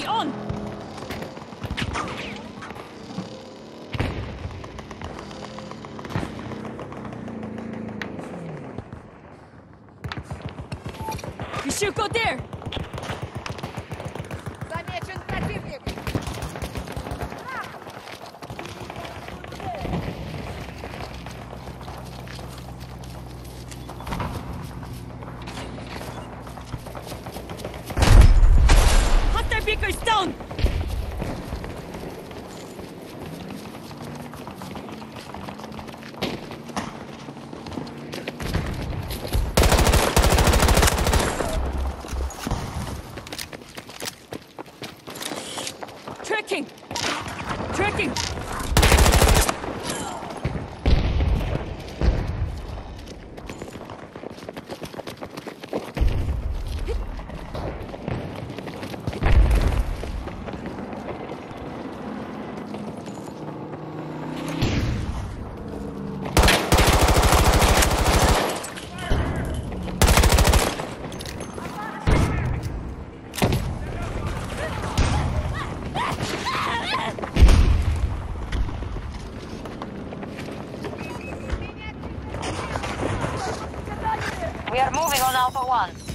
Archie, on! You should go there! Is down! Tracking! We are moving on Alpha 1.